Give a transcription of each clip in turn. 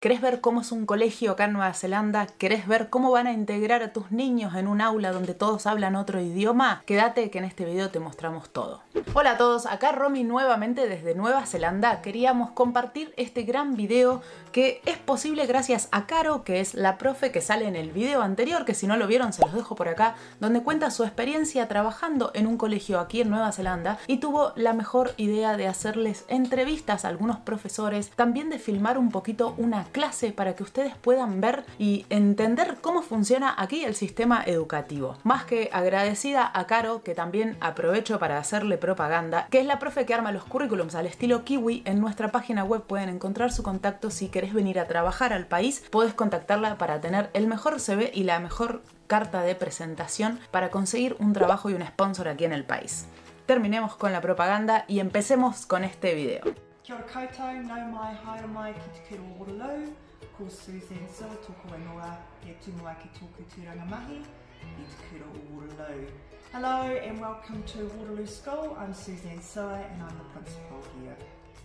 ¿Querés ver cómo es un colegio acá en Nueva Zelanda? ¿Querés ver cómo van a integrar a tus niños en un aula donde todos hablan otro idioma? Quédate que en este video te mostramos todo. Hola a todos, acá Romy nuevamente desde Nueva Zelanda. Queríamos compartir este gran video que es posible gracias a Caro, que es la profe que sale en el video anterior, que si no lo vieron se los dejo por acá, donde cuenta su experiencia trabajando en un colegio aquí en Nueva Zelanda y tuvo la mejor idea de hacerles entrevistas a algunos profesores, también de filmar un poquito una clase para que ustedes puedan ver y entender cómo funciona aquí el sistema educativo. Más que agradecida a Caro, que también aprovecho para hacerle propaganda, que es la profe que arma los currículums al estilo kiwi, en nuestra página web pueden encontrar su contacto si querés venir a trabajar al país, puedes contactarla para tener el mejor CV y la mejor carta de presentación para conseguir un trabajo y un sponsor aquí en el país. Terminemos con la propaganda y empecemos con este video. Kia ora koutou, nau mai, haere mai ki te kero Waterloo, ko Suzanne Sua, toko ingoa, e tunua ki tōku tūranga mahi, i te kero Waterloo. Hello and welcome to Waterloo School. I'm Suzanne Silla and I'm the principal here.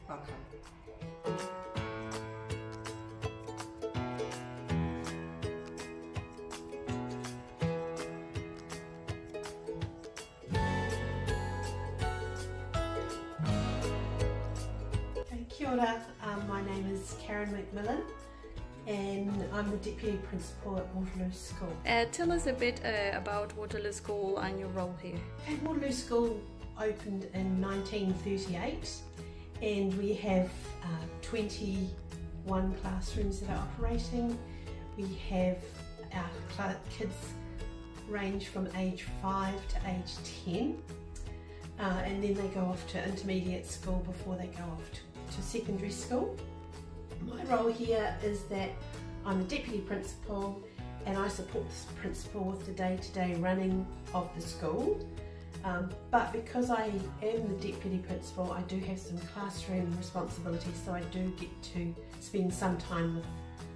Welcome. Ora, um, my name is Karen McMillan and I'm the Deputy Principal at Waterloo School. Uh, tell us a bit uh, about Waterloo School and your role here. Okay, Waterloo School opened in 1938 and we have uh, 21 classrooms that are operating. We have our kids range from age 5 to age 10 uh, and then they go off to intermediate school before they go off to, to secondary school. My role here is that I'm the deputy principal and I support the principal with the day-to-day running of the school. Um, but because I am the deputy principal, I do have some classroom responsibilities, so I do get to spend some time with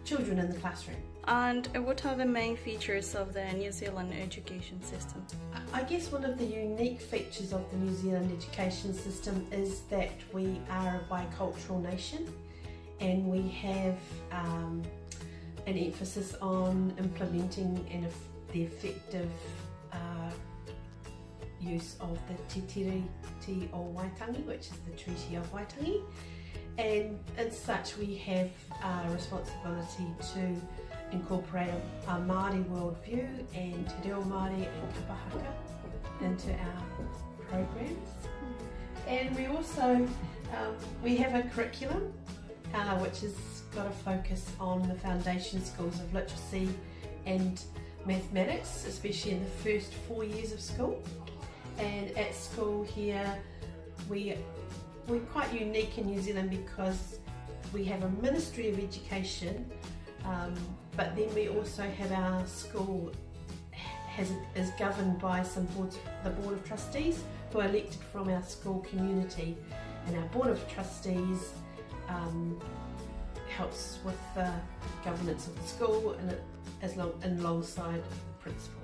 children in the classroom. And uh, what are the main features of the New Zealand education system? I guess one of the unique features of the New Zealand education system is that we are a bicultural nation and we have um, an emphasis on implementing the effective uh, use of the Te Tiriti o Waitangi, which is the Treaty of Waitangi. And as such, we have a responsibility to incorporate a, Māori worldview and Te Reo Māori and Kapahaka into our programs. And we also um, we have a curriculum uh, which has got a focus on the foundation skills of literacy and mathematics, especially in the first four years of school. And at school here, we we're quite unique in New Zealand because we have a Ministry of Education, um, but then we also have our school has is governed by some boards, the Board of Trustees who are elected from our school community, and our Board of Trustees um, helps with the governance of the school and it, as long and alongside the principal.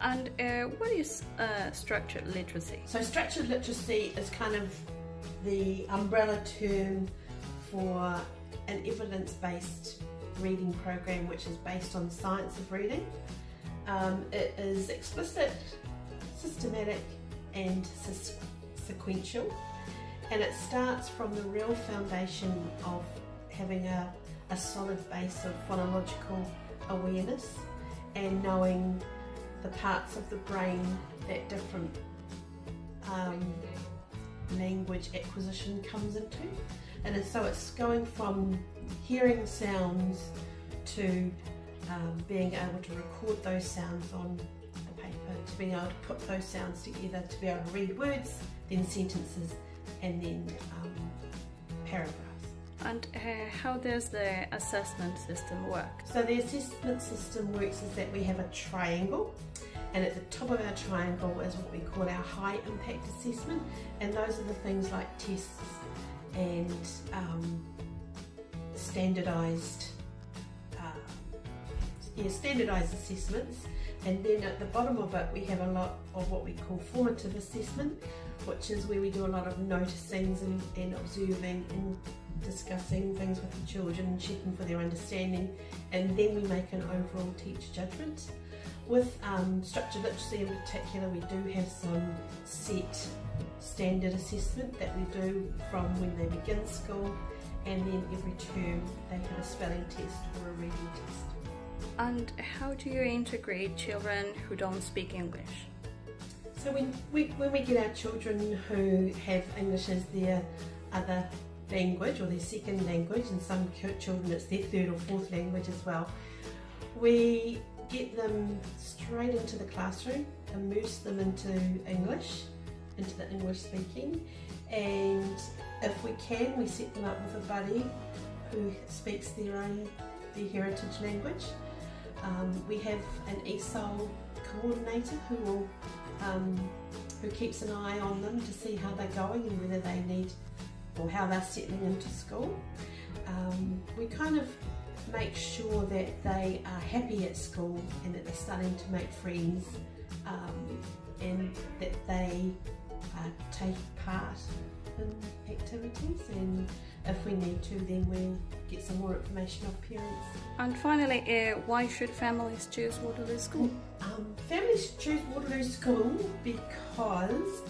And uh, what is uh, structured literacy? So structured literacy is kind of the umbrella term for an evidence-based reading program which is based on the science of reading. Um, it is explicit, systematic and se- sequential and it starts from the real foundation of having a, a solid base of phonological awareness and knowing the parts of the brain that different um, language acquisition comes into. And so it's going from hearing sounds to um, being able to record those sounds on the paper, to being able to put those sounds together, to be able to read words, then sentences, and then um, paragraphs. And uh, how does the assessment system work? So the assessment system works is that we have a triangle and at the top of our triangle is what we call our high impact assessment and those are the things like tests and um, standardized uh, yeah, standardized assessments. And then at the bottom of it we have a lot of what we call formative assessment which is where we do a lot of noticings and, and observing and discussing things with the children, checking for their understanding, and then we make an overall teacher judgment. With um, structured literacy in particular, we do have some set standard assessment that we do from when they begin school, and then every term they have a spelling test or a reading test. And how do you integrate children who don't speak English? So when we, when we get our children who have English as their other language or their second language, and some children it's their third or fourth language as well, we get them straight into the classroom, immerse them into English, into the English speaking, and if we can, we set them up with a buddy who speaks their own, their heritage language. Um, we have an ESOL coordinator who will um, who keeps an eye on them to see how they're going and whether they need or how they're settling into school. Um, we kind of make sure that they are happy at school and that they're starting to make friends um, and that they uh, take part in activities and if we need to then we'll get some more information off parents. And finally, uh, why should families choose Waterloo School? Um, families choose Waterloo School because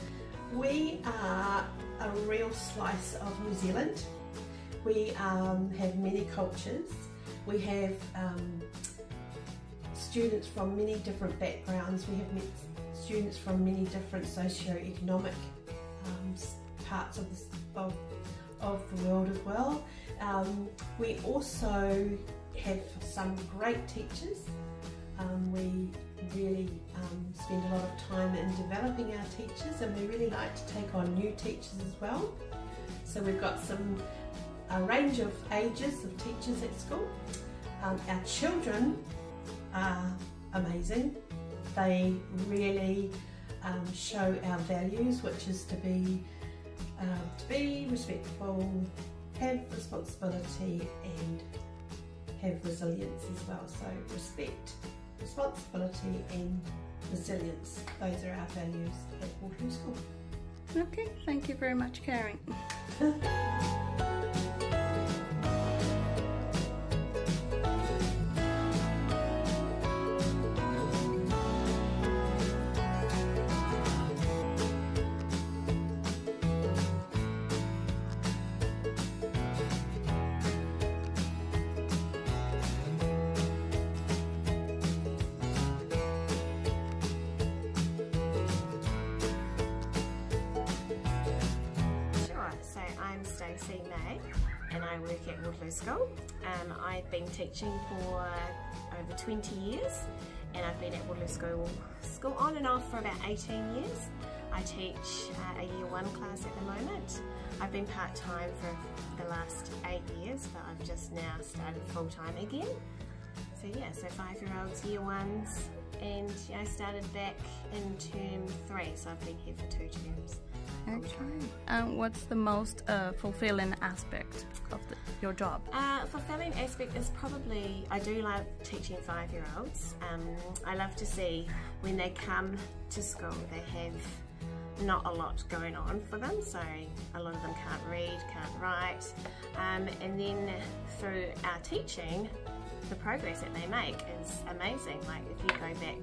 we are a real slice of New Zealand. We um, have many cultures. We have um, students from many different backgrounds. We have students from many different socio-economic um, parts of the, of, of the world as well. Um, we also have some great teachers. Um, we really um, spend a lot of time in developing our teachers and we really like to take on new teachers as well. So we've got some a range of ages of teachers at school. Um, our children are amazing. They really um, show our values, which is to be uh, to be respectful, have responsibility, and have resilience as well. So respect, responsibility, and resilience. Those are our values at Waterloo School. Okay, thank you very much, Karen. Stacey May and I work at Waterloo School. Um, I've been teaching for over 20 years and I've been at Waterloo School, school on and off for about 18 years. I teach uh, a year one class at the moment. I've been part-time for the last eight years but I've just now started full-time again. So yeah, so five-year-olds, year ones, and I started back in term three, so I've been here for two terms. And what's the most uh, fulfilling aspect of the, your job? Uh, fulfilling aspect is probably I do love teaching five-year-olds. Um, I love to see when they come to school they have not a lot going on for them so a lot of them can't read can't write um, and then through our teaching the progress that they make is amazing like if you go back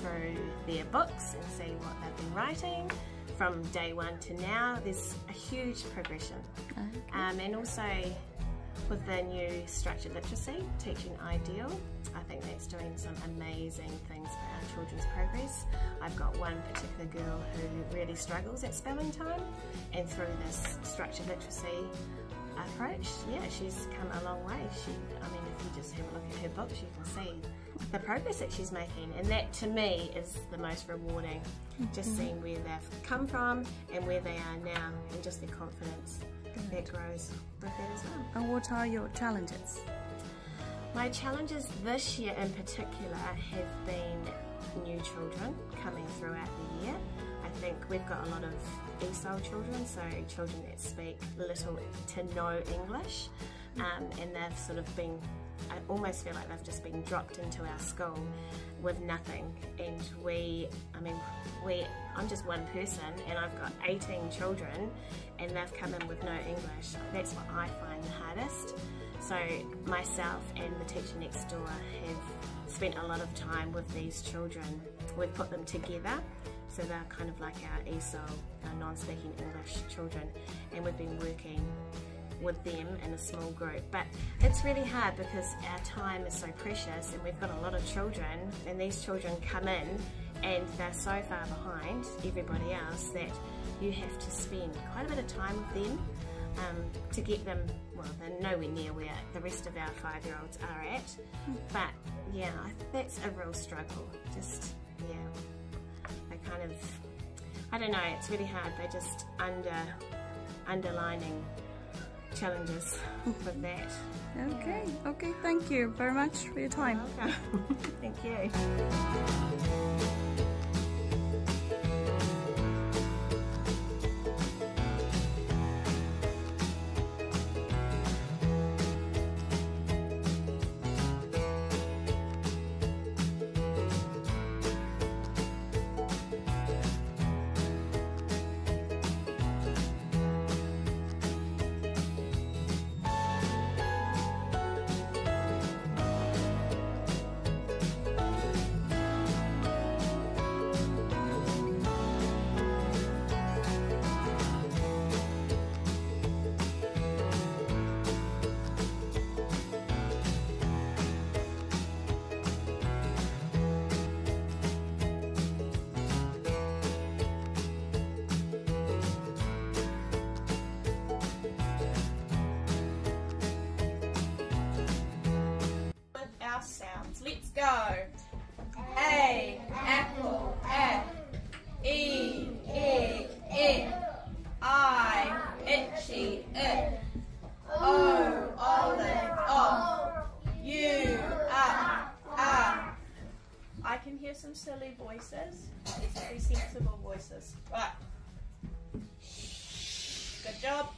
through their books and see what they've been writing from day one to now, there's a huge progression. Okay. Um, and also with the new structured literacy, teaching ideal, I think that's doing some amazing things for our children's progress. I've got one particular girl who really struggles at spelling time and through this structured literacy approach, yeah, she's come a long way. She, I mean, if you just have a look at her books, you can see the progress that she's making and that to me is the most rewarding mm -hmm. just mm-hmm. seeing where they've come from and where they are now and just their confidence Good. that grows with that as well. And what are your challenges? My challenges this year in particular have been new children coming throughout the year. I think we've got a lot of ESOL children, so children that speak little to no English, um, and they've sort of been I almost feel like they've just been dropped into our school with nothing. And we, I mean, we, I'm just one person and I've got 18 children and they've come in with no English. That's what I find the hardest. So myself and the teacher next door have spent a lot of time with these children. We've put them together so they're kind of like our ESOL, our non-speaking English children, and we've been working with them in a small group. But it's really hard because our time is so precious and we've got a lot of children and these children come in and they're so far behind everybody else that you have to spend quite a bit of time with them um, to get them, well, they're nowhere near where the rest of our five-year-olds are at. But yeah, that's a real struggle. Just, yeah, kind of, I don't know, it's really hard. They're just under, underlining challenges with that. Okay, okay, thank you very much for your time. Thank you. Sounds. Let's go. A, apple, A. E, egg. I, itchy, it. O, olive, o. U, up, up. I can hear some silly voices. It's very sensible voices. Right. Good job.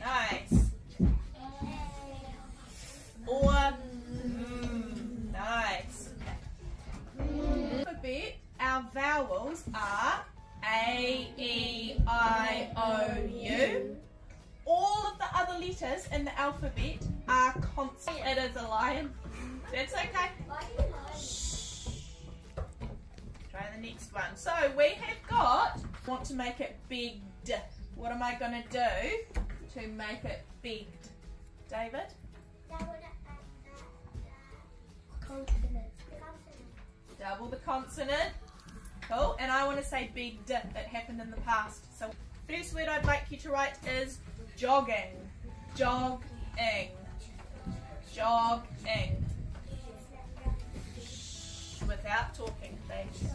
Nice. Our vowels are A, E, I, O, U. All of the other letters in the alphabet are consonants. It is a lion. That's okay. Try the next one. So we have got, want to make it big. What am I going to do to make it big? David? Double the consonant. And I want to say big D that happened in the past. So first word I'd like you to write is jogging. Jogging. Jogging. Shh, Without talking, please.